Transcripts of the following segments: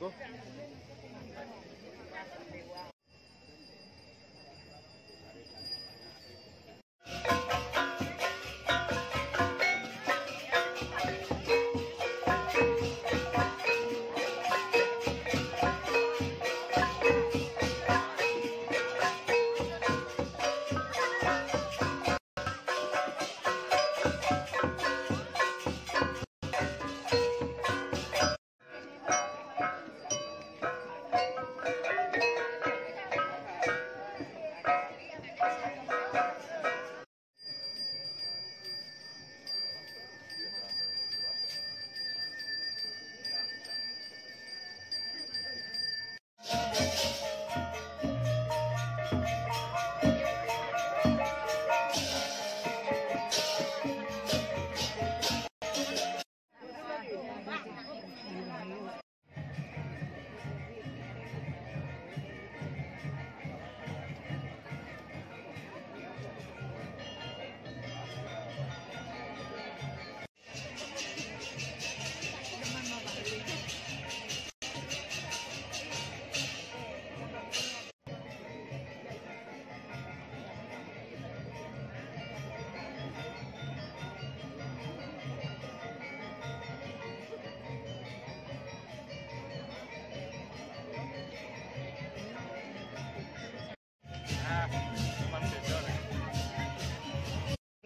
Go.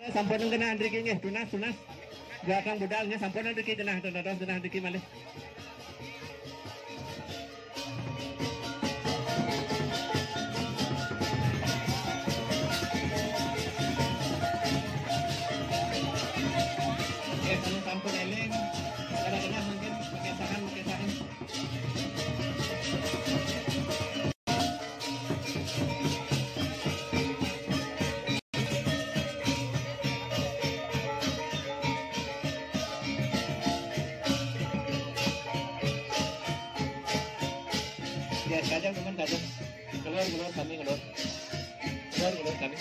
Sampun kena andri nggih tunas tunas belakang budalnya sampun andri kena tunas tunas andri malih Kajang teman kajang. Keluar, keluar kami, keluar. Keluar, keluar kami.